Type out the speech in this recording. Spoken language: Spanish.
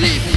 Leave